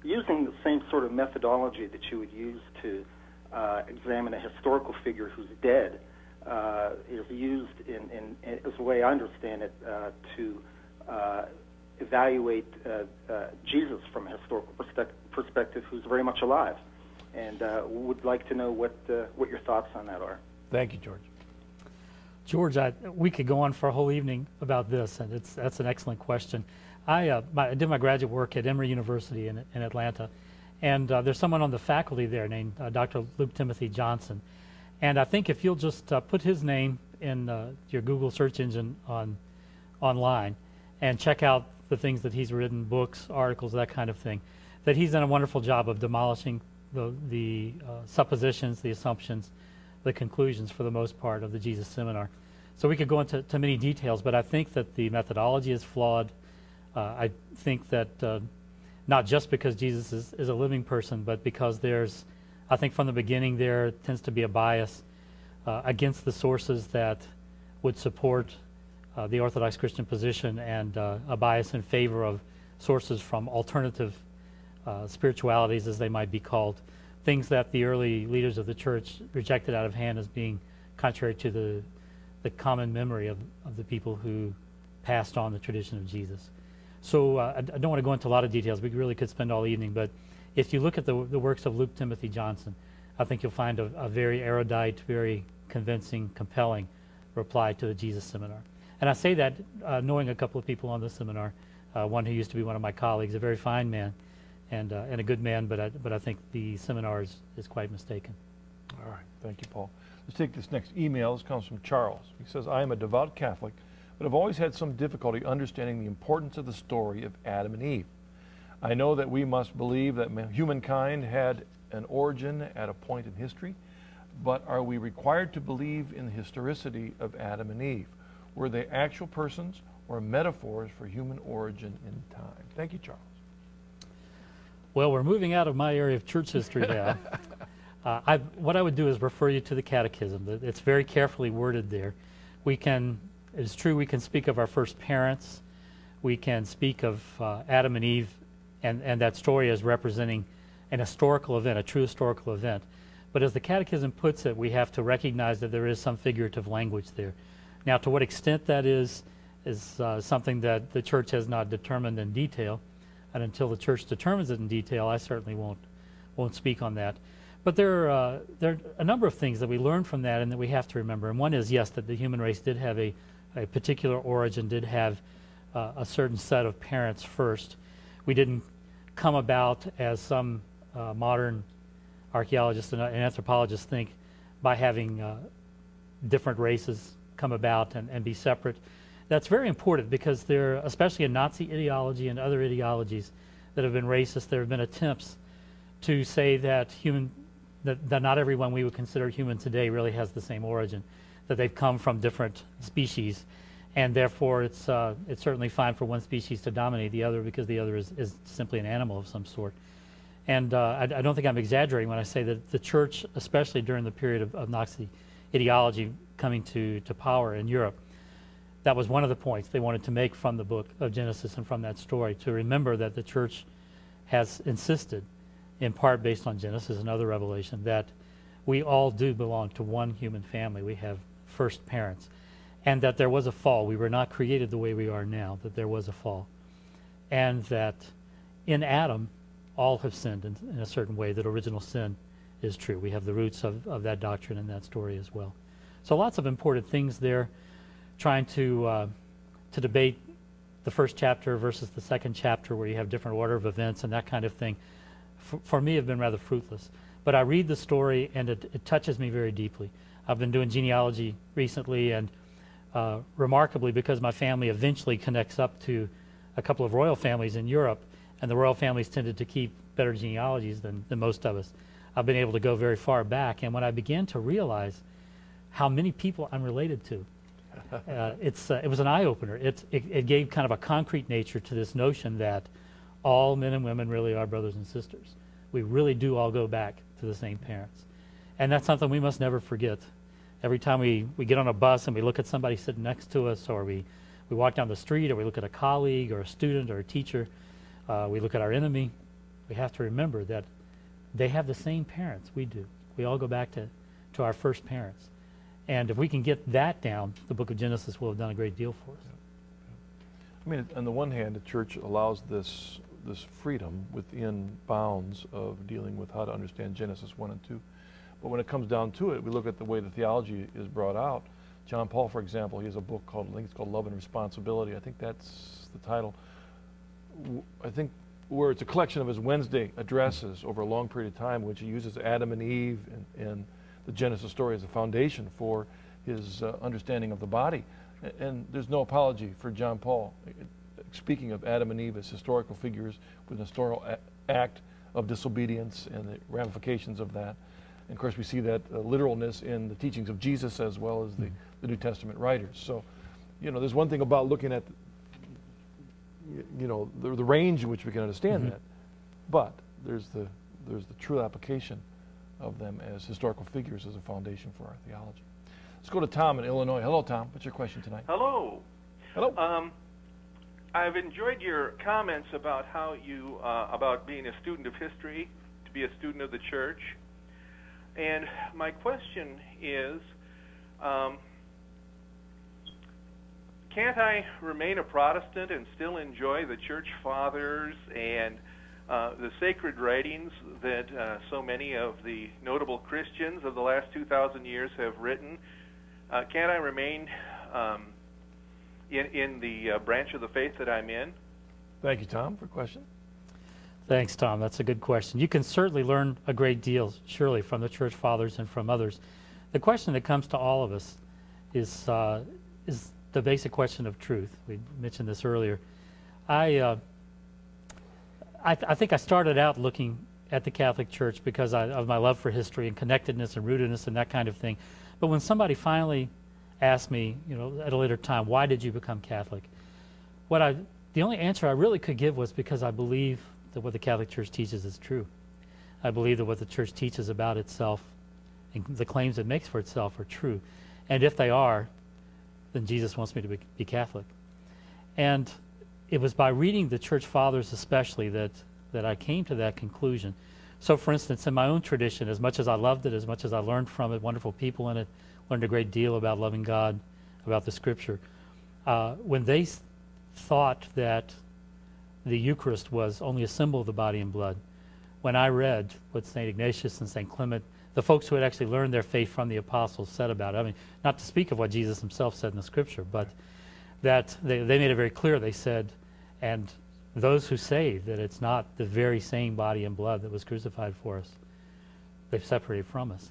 using the same sort of methodology that you would use to uh, examine a historical figure who's dead uh, is used in, in, in, as the way I understand it uh, to uh, evaluate uh, uh, Jesus from a historical perspective, perspective who's very much alive, and would like to know what what your thoughts on that are. Thank you, George. George, I, we could go on for a whole evening about this, and it's that's an excellent question. I, uh, my, I did my graduate work at Emory University in, in Atlanta, and uh, there's someone on the faculty there named uh, Dr. Luke Timothy Johnson. And I think if you'll just uh, put his name in uh, your Google search engine on online and check out the things that he's written, books, articles, that kind of thing, that he's done a wonderful job of demolishing the, the uh, suppositions, the assumptions, the conclusions for the most part of the Jesus Seminar. So we could go into many details, but I think that the methodology is flawed I think that uh, not just because Jesus is, is a living person, but because there's, I think from the beginning there tends to be a bias uh, against the sources that would support uh, the Orthodox Christian position and uh, a bias in favor of sources from alternative uh, spiritualities, as they might be called, things that the early leaders of the church rejected out of hand as being contrary to the, the common memory of, of the people who passed on the tradition of Jesus. So uh, I, I, don't want to go into a lot of details. We really could spend all evening. But if you look at the, the works of Luke Timothy Johnson, I think you'll find a, a, very erudite, very convincing, compelling reply to the Jesus seminar. And I say that uh, knowing a couple of people on the seminar, uh, one who used to be one of my colleagues, a very fine man and, uh, and a good man, but I, but I think the seminar is, is quite mistaken. All right. Thank you, Paul. Let's take this next email. This comes from Charles. He says, I am a devout Catholic but I've always had some difficulty understanding the importance of the story of Adam and Eve. I know that we must believe that humankind had an origin at a point in history, but are we required to believe in the historicity of Adam and Eve? Were they actual persons or metaphors for human origin in time? Thank you, Charles. Well, we're moving out of my area of church history now. uh, I, what I would do is refer you to the Catechism. It's very carefully worded there. We can it is true we can speak of our first parents. We can speak of uh, Adam and Eve and, and that story as representing an historical event, a true historical event. But as the Catechism puts it, we have to recognize that there is some figurative language there. Now, to what extent that is, is uh, something that the Church has not determined in detail. And until the Church determines it in detail, I certainly won't, won't speak on that. But there are, uh, there are a number of things that we learn from that and that we have to remember. And one is, yes, that the human race did have a a particular origin did have uh, a certain set of parents first. We didn't come about as some uh, modern archaeologists and, and, anthropologists think by having uh, different races come about and, and be separate. That's very important because there, especially in Nazi ideology and other ideologies that have been racist, there have been attempts to say that human, that, that not everyone we would consider human today really has the same origin, that they've come from different species, and therefore it's uh, it's certainly fine for one species to dominate the other because the other is, is simply an animal of some sort. And uh, I, I, don't think I'm exaggerating when I say that the church, especially during the period of, of Nazi ideology coming to, to power in Europe, that was one of the points they wanted to make from the book of Genesis and from that story to remember that the church has insisted, in part based on Genesis and other revelation, that we all do belong to one human family. We have first parents. And that there was a fall. We were not created the way we are now, that there was a fall. And that in Adam, all have sinned in, in, a certain way, that original sin is true. We have the roots of, of that doctrine in that story as well. So lots of important things there, trying to, uh, to debate the first chapter versus the second chapter where you have different order of events and that kind of thing, for, for me have been rather fruitless. But I read the story and it, it, touches me very deeply. I've been doing genealogy recently and uh, remarkably because my family eventually connects up to a couple of royal families in Europe, and the royal families tended to keep better genealogies than, than most of us. I've been able to go very far back, and when I began to realize how many people I'm related to, uh, it's, uh, it was an eye opener. It, it, it, gave kind of a concrete nature to this notion that all men and women really are brothers and sisters. We really do all go back to the same parents. And that's something we must never forget. Every time we, we get on a bus and we look at somebody sitting next to us, or we, we walk down the street, or we look at a colleague, or a student, or a teacher, uh, we look at our enemy, we have to remember that they have the same parents we do. We all go back to, to our first parents. And if we can get that down, the book of Genesis will have done a great deal for us. I mean, on the one hand, the church allows this, this freedom within bounds of dealing with how to understand Genesis 1 and 2. But when it comes down to it, we look at the way the theology is brought out. John Paul, for example, he has a book called, I think it's called Love and Responsibility. I think that's the title. I think where it's a collection of his Wednesday addresses over a long period of time, which he uses Adam and Eve and, and the Genesis story as a foundation for his uh, understanding of the body. And, and there's no apology for John Paul. Speaking of Adam and Eve as historical figures with an historical act of disobedience and the ramifications of that. And of course, we see that uh, literalness in the teachings of Jesus as well as the, mm-hmm. the New Testament writers. So, you know, there's one thing about looking at you know, the, the range in which we can understand mm-hmm. that. But there's the, there's the true application of them as historical figures as a foundation for our theology. Let's go to Tom in Illinois. Hello, Tom. What's your question tonight? Hello. Hello. Um, I've enjoyed your comments about how you, uh, about being a student of history, to be a student of the church. And my question is, um, can't I remain a Protestant and still enjoy the church fathers and uh, the sacred writings that uh, so many of the notable Christians of the last 2,000 years have written? Uh, can't I remain um, in, in the uh, branch of the faith that I'm in? Thank you, Tom, for question. Thanks, Tom. That's a good question. You can certainly learn a great deal, surely, from the church fathers and from others. The question that comes to all of us is, uh, is the basic question of truth. We mentioned this earlier. I, uh, I, th I, think I started out looking at the Catholic Church because I, of my love for history and connectedness and rootedness and that kind of thing. But when somebody finally asked me, you know, at a later time, why did you become Catholic? What I, the only answer I really could give was because I believe that what the Catholic Church teaches is true. I believe that what the Church teaches about itself and the claims it makes for itself are true. And if they are, then Jesus wants me to be, be Catholic. And it was by reading the church fathers, especially, that, that I came to that conclusion. So, for instance, in my own tradition, as much as I loved it, as much as I learned from it, wonderful people in it, learned a great deal about loving God, about the Scripture, uh, when they thought that the Eucharist was only a symbol of the body and blood, when I read what St. Ignatius and St. Clement the folks who had actually learned their faith from the apostles said about it. I mean, not to speak of what Jesus himself said in the scripture, but that they, they made it very clear. They said, and those who say that it's not the very same body and blood that was crucified for us, they've separated from us.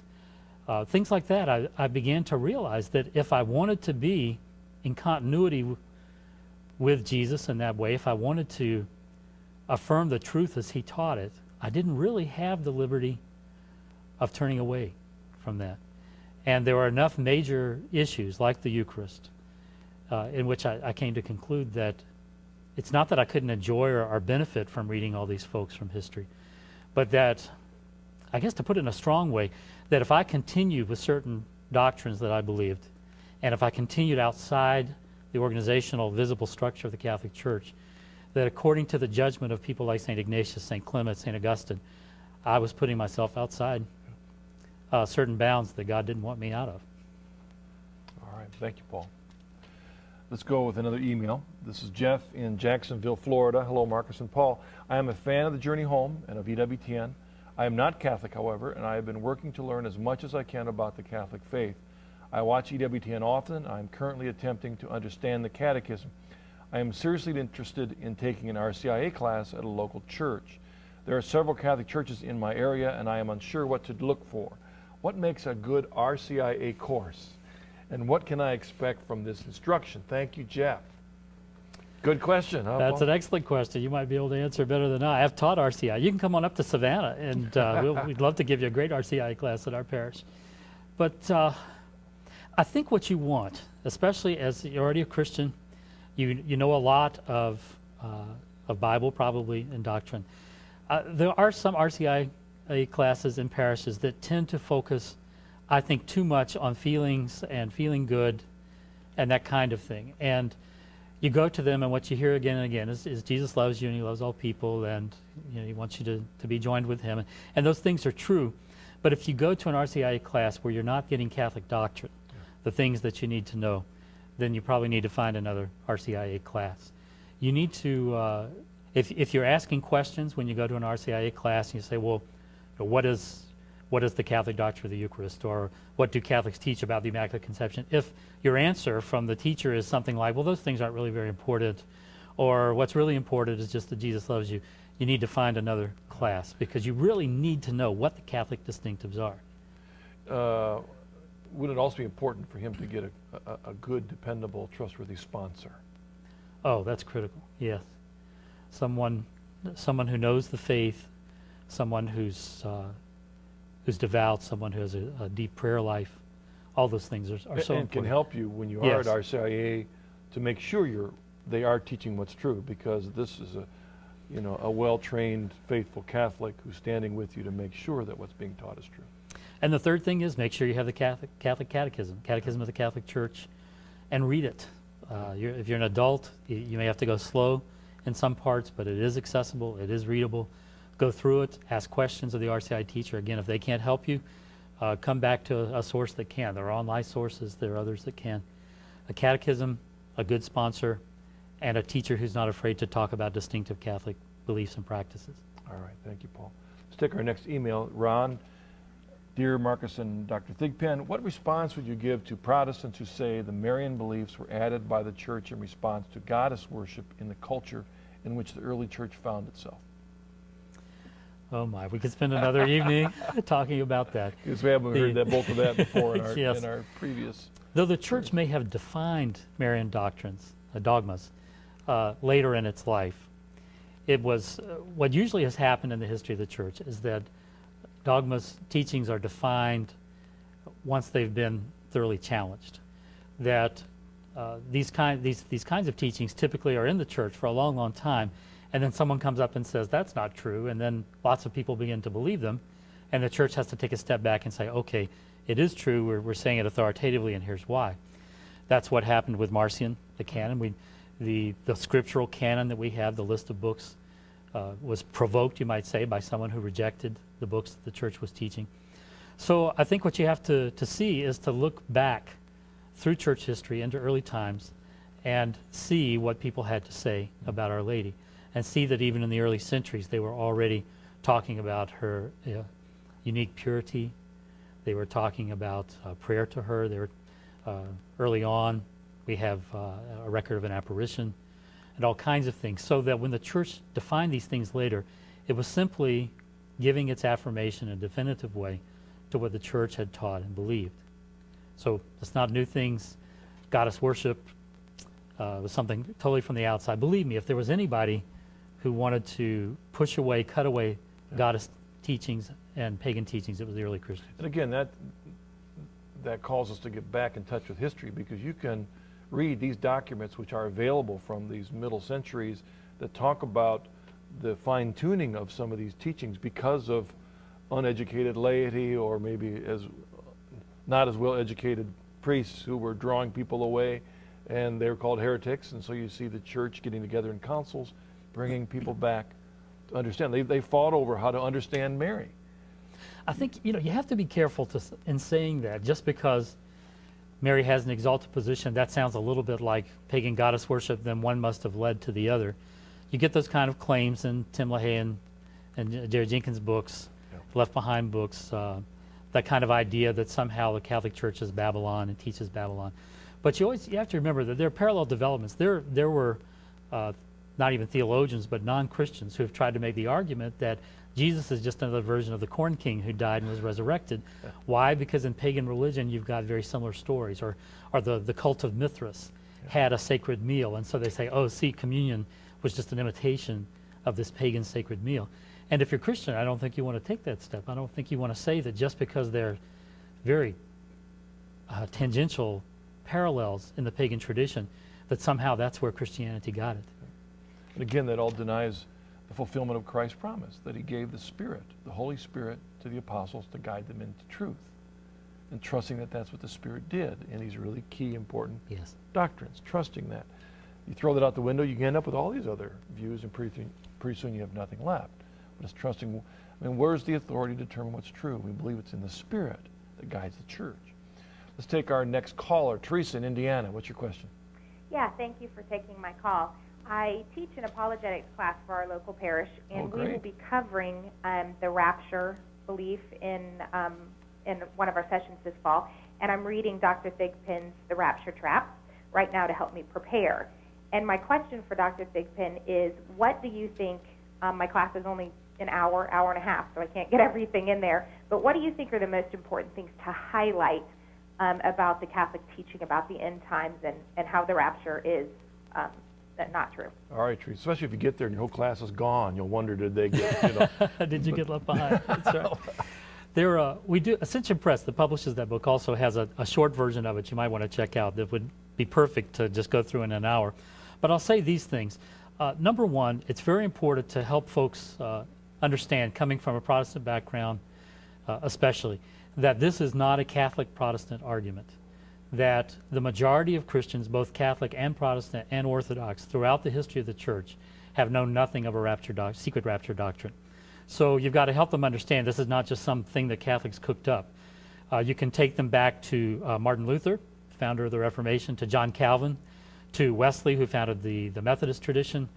uh, things like that, I, I began to realize that if I wanted to be in continuity with Jesus in that way, if I wanted to affirm the truth as he taught it, I didn't really have the liberty of turning away from that. And there were enough major issues like the Eucharist uh, in which I, I, came to conclude that it's not that I couldn't enjoy or, or benefit from reading all these folks from history, but that, I guess to put it in a strong way, that if I continued with certain doctrines that I believed, and if I continued outside the organizational, visible structure of the Catholic Church, that according to the judgment of people like St. Ignatius, St. Clement, St. Augustine, I was putting myself outside uh, certain bounds that God didn't want me out of. All right. Thank you, Paul. Let's go with another email. This is Jeff in Jacksonville, Florida. Hello, Marcus and Paul. I am a fan of the Journey Home and of EWTN. I am not Catholic, however, and I have been working to learn as much as I can about the Catholic faith. I watch EWTN often. I am currently attempting to understand the Catechism. I am seriously interested in taking an RCIA class at a local church. There are several Catholic churches in my area, and I am unsure what to look for. What makes a good RCIA course? And what can I expect from this instruction? Thank you, Jeff. Good question. Huh, That's Paul? an excellent question. You might be able to answer better than I. I've taught RCI. You can come on up to Savannah, and uh, we'll, we'd love to give you a great RCI class at our parish. But uh, I think what you want, especially as you're already a Christian, you, you know a lot of, uh, of Bible, probably, and doctrine. Uh, there are some RCI classes in parishes that tend to focus, I think, too much on feelings and feeling good and that kind of thing. And you go to them, and what you hear again and again is, is Jesus loves you and he loves all people, and you know, he wants you to, to be joined with him. And those things are true. But if you go to an RCIA class where you're not getting Catholic doctrine. The things that you need to know, then you probably need to find another RCIA class. You need to, uh, if, if you're asking questions when you go to an RCIA class and you say, well, what is, what is the Catholic doctrine of the Eucharist, or what do Catholics teach about the Immaculate Conception? If your answer from the teacher is something like, well, those things aren't really very important, or what's really important is just that Jesus loves you, you need to find another class because you really need to know what the Catholic distinctives are. Uh, would it also be important for him to get a, a, a, good, dependable, trustworthy sponsor? Oh, that's critical. Yes, someone, someone who knows the faith, someone who's uh, who's devout, someone who has a, a, deep prayer life. All those things are, are so and important. can help you when you are at RCIA to make sure you're they are teaching what's true because this is a you know a well-trained faithful Catholic who's standing with you to make sure that what's being taught is true. And the third thing is make sure you have the Catholic, Catholic Catechism, Catechism of the Catholic Church, and read it. Uh, you're, if you're an adult, you, you, may have to go slow in some parts, but it is accessible, it is readable. Go through it, ask questions of the RCI teacher. Again, if they can't help you, uh, come back to a, a, source that can. There are online sources, there are others that can. A catechism, a good sponsor, and a teacher who's not afraid to talk about distinctive Catholic beliefs and practices. All right, thank you, Paul. Take our next email. Ron Dear Marcus and Dr. Thigpen, what response would you give to Protestants who say the Marian beliefs were added by the church in response to goddess worship in the culture in which the early church found itself? Oh my, we could spend another evening talking about that. Because we haven't the, heard that both of that before in our, yes. in our previous. Though the church may have defined Marian doctrines, uh, dogmas, uh, later in its life, it was uh, what usually has happened in the history of the church is that dogmas teachings are defined once they've been thoroughly challenged. That uh, these, kind, these, these kinds of teachings typically are in the church for a long, long time, and then someone comes up and says, that's not true, and then lots of people begin to believe them, and the church has to take a step back and say, okay, it is true, we're, we're saying it authoritatively, and here's why. That's what happened with Marcion, the canon. We, the, the scriptural canon that we have, the list of books, uh, was provoked, you might say, by someone who rejected the books that the church was teaching. So I think what you have to, to see is to look back through church history into early times and see what people had to say about Our Lady and see that even in the early centuries they were already talking about her uh, unique purity. They were talking about uh, prayer to her. They were uh, early on. We have uh, a record of an apparition and all kinds of things. So that when the church defined these things later, it was simply giving its affirmation in a definitive way to what the church had taught and believed. So it's not new things. Goddess worship uh, was something totally from the outside. Believe me, if there was anybody who wanted to push away, cut away goddess teachings and pagan teachings, it was the early Christians. And again, that that calls us to get back in touch with history because you can read these documents which are available from these middle centuries that talk about the fine tuning of some of these teachings because of uneducated laity or maybe as not as well educated priests who were drawing people away and they were called heretics and so you see the church getting together in councils bringing people back to understand. They, they fought over how to understand mary. I think you know you have to be careful to, in saying that just because Mary has an exalted position, that sounds a little bit like pagan goddess worship. Then one must have led to the other. You get those kind of claims in Tim LaHaye and, and Jerry Jenkins' books, yeah. Left Behind books. Uh, that kind of idea that somehow the Catholic Church is Babylon and teaches Babylon. But you always you have to remember that there are parallel developments. There there were uh, not even theologians, but non-Christians who have tried to make the argument that Jesus is just another version of the corn king who died and was resurrected. Why? Because in pagan religion, you've got very similar stories. Or, or the, the cult of Mithras had a sacred meal. And so they say, oh, see, communion was just an imitation of this pagan sacred meal. And if you're Christian, I don't think you want to take that step. I don't think you want to say that just because they're very uh, tangential parallels in the pagan tradition, that somehow that's where Christianity got it. And again, that all denies the fulfillment of Christ's promise that he gave the Spirit, the Holy Spirit, to the apostles to guide them into truth. And trusting that that's what the Spirit did in these really key, important yes. doctrines. Trusting that. You throw that out the window, you end up with all these other views, and pretty, pretty soon you have nothing left. But it's trusting. I mean, where's the authority to determine what's true? We believe it's in the Spirit that guides the church. Let's take our next caller, Teresa in Indiana. What's your question? Yeah, thank you for taking my call. I teach an apologetics class for our local parish, and oh, we will be covering um, the rapture belief in um, in one of our sessions this fall. And I'm reading Dr. Thigpen's The Rapture Trap right now to help me prepare. And my question for Dr. Thigpen is, what do you think? Um, my class is only an hour, hour and a half, so I can't get everything in there. But what do you think are the most important things to highlight um, about the Catholic teaching about the end times and, and how the rapture is that's not true. All right, Teresa. Especially if you get there and your whole class is gone, you'll wonder did they get you know? did you get left behind? That's right. There, uh, we do Ascension Press that publishes that book also has a, a short version of it you might want to check out that would be perfect to just go through in an hour. But I'll say these things. Uh, number one, it's very important to help folks uh, understand, coming from a Protestant background, uh, especially, that this is not a Catholic Protestant argument that the majority of Christians, both Catholic and Protestant and Orthodox, throughout the history of the church, have known nothing of a rapture secret rapture doctrine. So you've got to help them understand this is not just something that Catholics cooked up. Uh, you can take them back to uh, Martin Luther, founder of the Reformation, to John Calvin, to Wesley, who founded the, the Methodist tradition,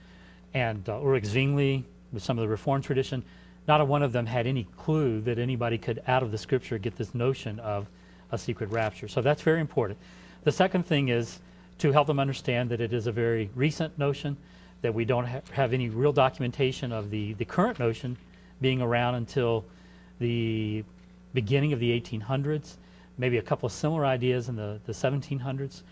and uh, Ulrich Zwingli with some of the Reformed tradition. Not a one of them had any clue that anybody could, out of the Scripture, get this notion of a secret rapture. So that's very important. The second thing is to help them understand that it is a very recent notion, that we don't ha- have any real documentation of the, the current notion being around until the beginning of the 1800s, maybe a couple of similar ideas in the, the 1700s.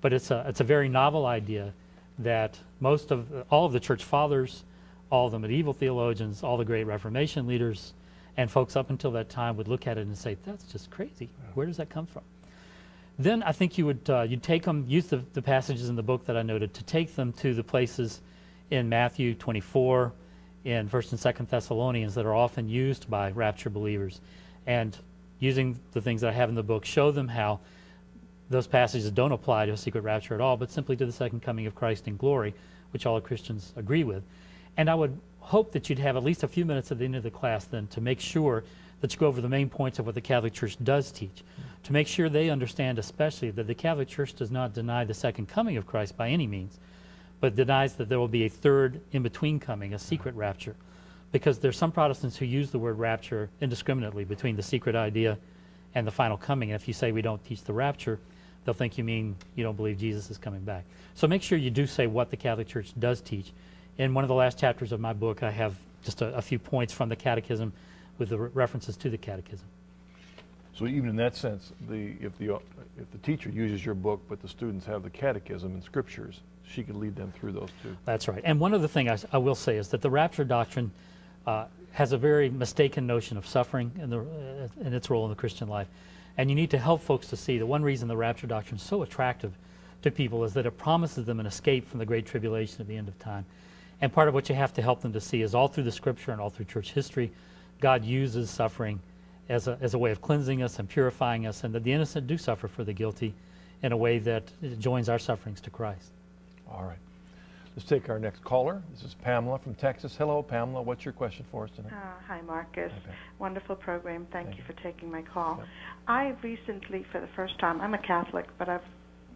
But it's a, it's a very novel idea that most of all of the church fathers, all the medieval theologians, all the great Reformation leaders, and folks up until that time would look at it and say, that's just crazy. Where does that come from? Then I think you would uh, you'd take them, use the, the passages in the book that I noted to take them to the places in Matthew 24, in 1st and 2nd Thessalonians that are often used by rapture believers. And using the things that I have in the book, show them how those passages don't apply to a secret rapture at all, but simply to the second coming of Christ in glory, which all Christians agree with. And I would hope that you'd have at least a few minutes at the end of the class then to make sure that you go over the main points of what the Catholic Church does teach, to make sure they understand especially that the Catholic Church does not deny the second coming of Christ by any means, but denies that there will be a third in between coming, a secret rapture. Because there's some Protestants who use the word rapture indiscriminately between the secret idea and the final coming. And if you say we don't teach the rapture, they'll think you mean you don't believe Jesus is coming back. So make sure you do say what the Catholic Church does teach in one of the last chapters of my book, I have just a, a few points from the Catechism with the re references to the Catechism. So even in that sense, the, if, the, if the teacher uses your book, but the students have the catechism and scriptures, she could lead them through those too. That's right. And one other thing I, I will say is that the rapture doctrine uh, has a very mistaken notion of suffering and, the, uh, and its role in the Christian life. And you need to help folks to see that one reason the rapture doctrine is so attractive to people is that it promises them an escape from the great tribulation at the end of time. And part of what you have to help them to see is all through the scripture and all through church history, God uses suffering as a, as a way of cleansing us and purifying us, and that the innocent do suffer for the guilty in a way that joins our sufferings to Christ. All right. Let's take our next caller. This is Pamela from Texas. Hello, Pamela. What's your question for us tonight? Uh, hi, Marcus. Okay. Wonderful program. Thank, Thank you for taking my call. Yep. I recently, for the first time, I'm a Catholic, but I've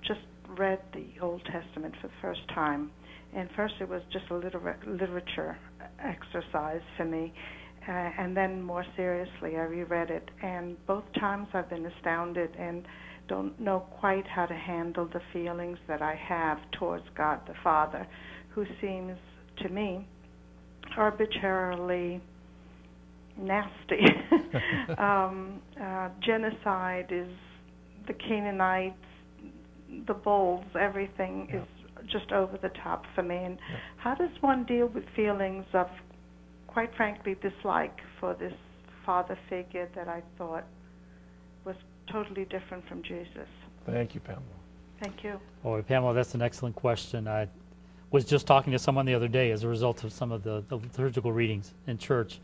just read the Old Testament for the first time. And first, it was just a liter- literature exercise for me. Uh, and then, more seriously, I reread it. And both times I've been astounded and don't know quite how to handle the feelings that I have towards God the Father, who seems to me arbitrarily nasty. um, uh, genocide is the Canaanites, the bulls, everything Yeah. is just over the top for me. And Yeah. how does one deal with feelings of, quite frankly, dislike for this father figure that I thought was totally different from Jesus? Thank you, Pamela. Thank you. Oh, Pamela, that's an excellent question. I was just talking to someone the other day as a result of some of the, the liturgical readings in church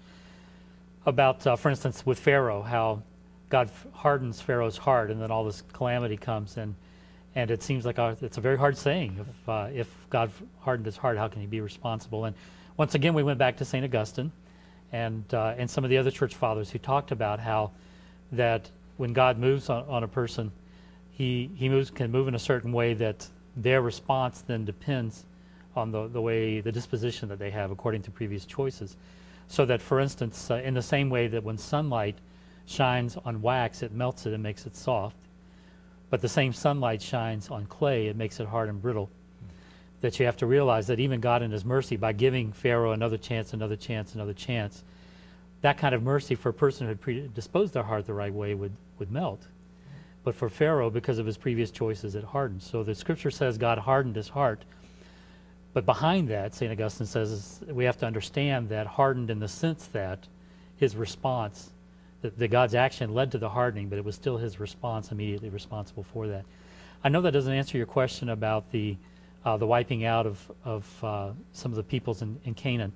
about, uh, for instance, with Pharaoh, how God hardens Pharaoh's heart, and then all this calamity comes, and and it seems like a, it's a very hard saying. If uh, if God hardened his heart, how can he be responsible? And once again, we went back to Saint Augustine, and uh, and some of the other church fathers who talked about how that when God moves on, on a person, he he moves can move in a certain way that their response then depends on the, the way the disposition that they have according to previous choices so that for instance uh, in the same way that when sunlight shines on wax it melts it and makes it soft but the same sunlight shines on clay it makes it hard and brittle that you have to realize that even god in his mercy by giving pharaoh another chance another chance another chance that kind of mercy for a person who had predisposed their heart the right way would, would melt but for Pharaoh, because of his previous choices, it hardened. So the scripture says God hardened his heart. But behind that, St. Augustine says we have to understand that hardened in the sense that his response, that, that God's action led to the hardening, but it was still his response immediately responsible for that. I know that doesn't answer your question about the, uh, the wiping out of, of uh, some of the peoples in, in Canaan,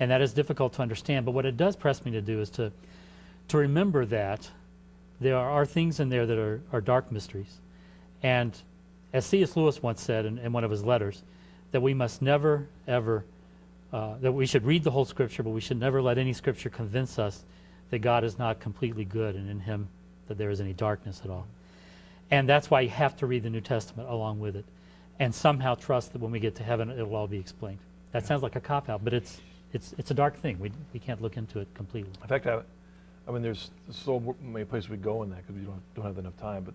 and that is difficult to understand. But what it does press me to do is to, to remember that there are things in there that are, are dark mysteries. And as C.S. Lewis once said in, in one of his letters, that we must never, ever, uh, that we should read the whole scripture, but we should never let any scripture convince us that God is not completely good and in him that there is any darkness at all. And that's why you have to read the New Testament along with it and somehow trust that when we get to heaven, it'll all be explained. That sounds like a cop out, but it's, it's, it's a dark thing. We, we can't look into it completely. In fact, I, I mean, there's so many places we go in that because we don't, don't have enough time. But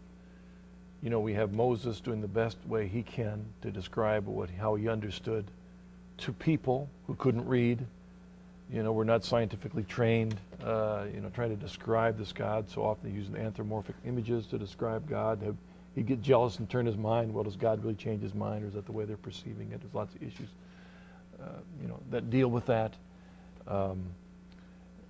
you know, we have Moses doing the best way he can to describe what how he understood to people who couldn't read. You know, we're not scientifically trained. Uh, you know, trying to describe this God. So often using anthropomorphic images to describe God. He'd get jealous and turn his mind. Well, does God really change his mind, or is that the way they're perceiving it? There's lots of issues, uh, you know, that deal with that. Um,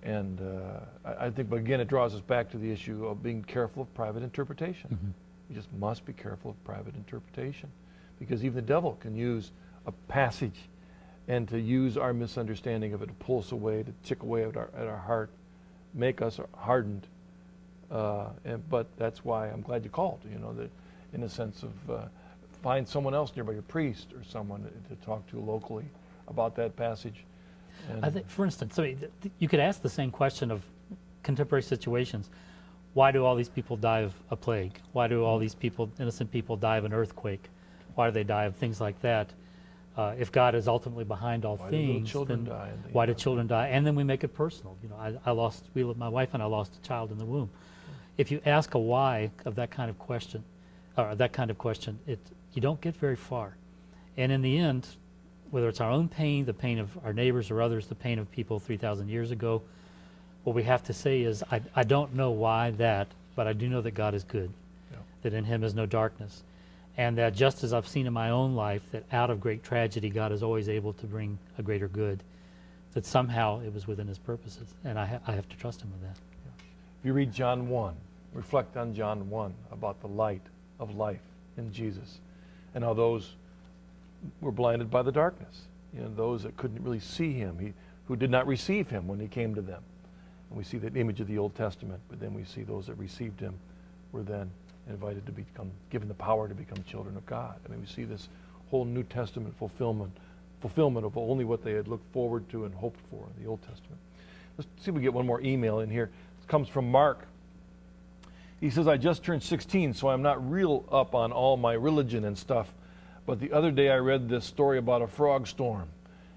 and uh, I, I, think, but again, it draws us back to the issue of being careful of private interpretation. Mm-hmm. You just must be careful of private interpretation because even the devil can use a passage and to use our misunderstanding of it to pull us away, to tick away at our, at our heart, make us hardened. Uh, and, but that's why I'm glad you called, you know, that in a sense of uh, find someone else nearby, a priest or someone to, to talk to locally about that passage. I think, for instance, th- th- you could ask the same question of contemporary situations. Why do all these people die of a plague? Why do all these people, innocent people, die of an earthquake? Why do they die of things like that? Uh, if God is ultimately behind all Why things, then why do children die? And then we make it personal. You know, I, I lost, we, my wife and I lost a child in the womb. If you ask a why of that kind of question, or that kind of question, it you don't get very far. And in the end, whether it's our own pain, the pain of our neighbors or others, the pain of people 3,000 years ago, what we have to say is, I, I don't know why that but I do know that God is good, Yeah. that in Him is no darkness, and that just as I've seen in my own life, that out of great tragedy, God is always able to bring a greater good, that somehow it was within His purposes, and I, ha- I have to trust Him with that. If you read John 1, reflect on John 1 about the light of life in Jesus and how those were blinded by the darkness. You know, those that couldn't really see him, he, who did not receive him when he came to them. And we see that image of the Old Testament, but then we see those that received him were then invited to become, given the power to become children of God. I mean, we see this whole New Testament fulfillment, fulfillment of only what they had looked forward to and hoped for in the Old Testament. Let's see if we get one more email in here. It comes from Mark. He says, I just turned 16, so I'm not real up on all my religion and stuff. But the other day I read this story about a frog storm.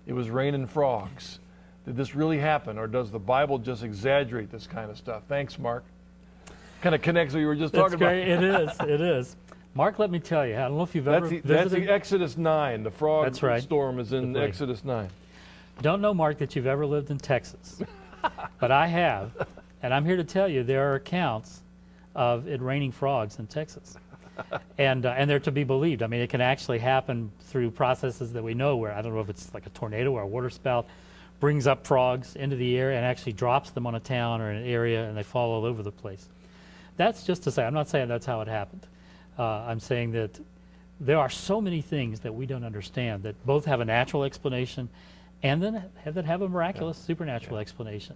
It was raining frogs. Did this really happen, or does the Bible just exaggerate this kind of stuff? Thanks, Mark. Kind of connects what you were just talking about. it is. It is. Mark, let me tell you, I don't know if you've That's ever the, that's the Exodus 9. The frog That's right. storm is in Exodus 9. Don't know, Mark, that you've ever lived in Texas, but I have, and I'm here to tell you there are accounts of it raining frogs in Texas, and uh, and they're to be believed. I mean, it can actually happen through processes that we know. Where I don't know if it's like a tornado or a water spout brings up frogs into the air and actually drops them on a town or an area, and they fall all over the place. That's just to say, I'm not saying that's how it happened. Uh, I'm saying that there are so many things that we don't understand that both have a natural explanation and then have, that have a miraculous supernatural explanation.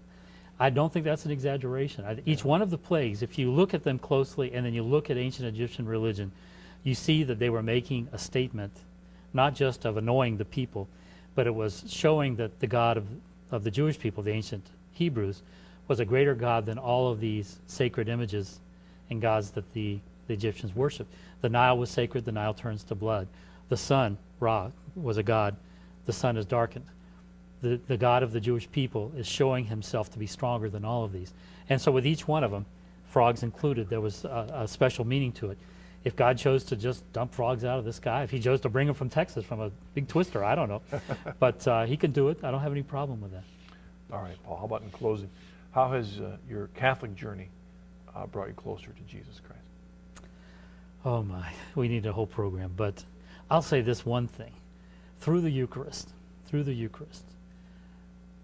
I don't think that's an exaggeration. I, each one of the plagues, if you look at them closely and then you look at ancient Egyptian religion, you see that they were making a statement, not just of annoying the people, but it was showing that the God of, of the Jewish people, the ancient Hebrews, was a greater God than all of these sacred images and gods that the, the Egyptians worshiped. The Nile was sacred, the Nile turns to blood. The sun, Ra, was a god, the sun is darkened. The, the God of the Jewish people is showing himself to be stronger than all of these. And so, with each one of them, frogs included, there was a, a special meaning to it. If God chose to just dump frogs out of the sky, if He chose to bring them from Texas, from a big twister, I don't know. but uh, He can do it. I don't have any problem with that. All right, Paul, how about in closing? How has uh, your Catholic journey uh, brought you closer to Jesus Christ? Oh my, we need a whole program. But I'll say this one thing through the Eucharist, through the Eucharist,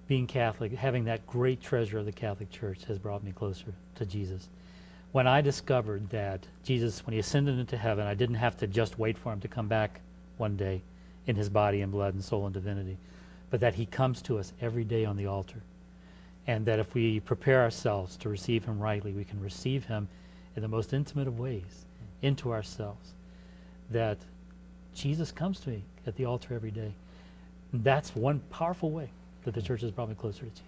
being Catholic, having that great treasure of the Catholic Church has brought me closer to Jesus. When I discovered that Jesus, when he ascended into heaven, I didn't have to just wait for him to come back one day in his body and blood and soul and divinity, but that he comes to us every day on the altar. And that if we prepare ourselves to receive him rightly, we can receive him in the most intimate of ways into ourselves. That Jesus comes to me at the altar every day. That's one powerful way that the church has brought me closer to Jesus.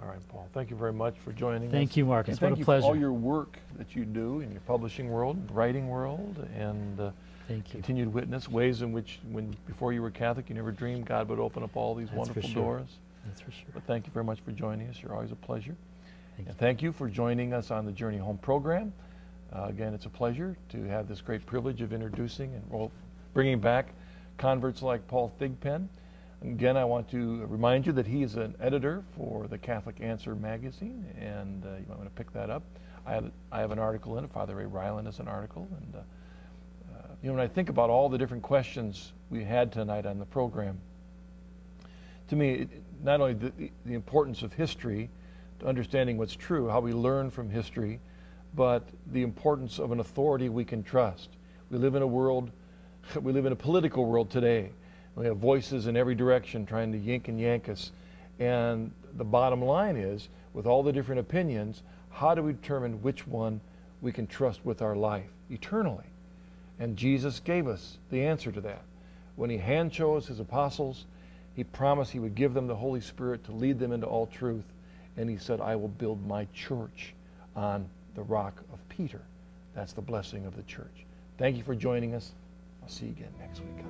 All right, Paul. Thank you very much for joining us. Thank you, Marcus. And What thank a you pleasure. for all your work that you do in your publishing world, writing world, and uh, Thank you. continued witness, ways in which, when before you were Catholic, you never dreamed God would open up all these That's wonderful sure. doors. That's for sure. But thank you very much for joining us. You're always a pleasure. Thank and you. thank you for joining us on the Journey Home program. Uh, again, it's a pleasure to have this great privilege of introducing and well, bringing back converts like Paul Thigpen. Again, I want to remind you that he is an editor for the Catholic Answer magazine, and uh, you might want to pick that up. I have, I have an article in it. Father Ray Ryland has an article, and uh, uh, you know when I think about all the different questions we had tonight on the program, to me, it, not only the, the importance of history to understanding what's true, how we learn from history, but the importance of an authority we can trust. We live in a world, we live in a political world today. We have voices in every direction trying to yank and yank us. And the bottom line is, with all the different opinions, how do we determine which one we can trust with our life eternally? And Jesus gave us the answer to that. When he hand chose his apostles, he promised he would give them the Holy Spirit to lead them into all truth. And he said, I will build my church on the rock of Peter. That's the blessing of the church. Thank you for joining us. I'll see you again next week.